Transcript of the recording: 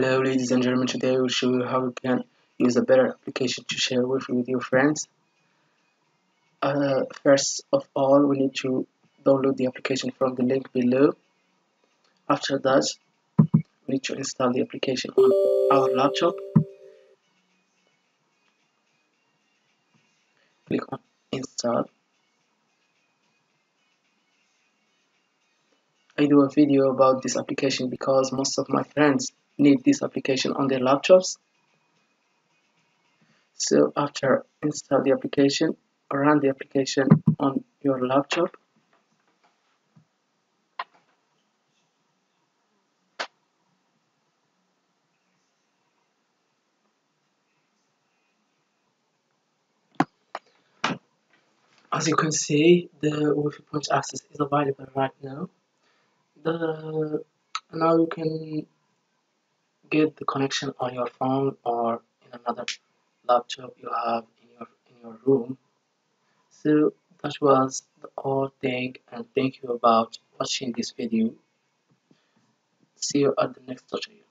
Hello ladies and gentlemen, today I will show you how you can use a better application to share with your friends. Uh, first of all, we need to download the application from the link below. After that, we need to install the application on our laptop. Click on install. I do a video about this application because most of my friends need this application on their laptops. So after install the application run the application on your laptop. As you can see the Wi-Fi point access is available right now. The now you can get the connection on your phone or in another laptop you have in your in your room. So that was the whole thing and thank you about watching this video. See you at the next tutorial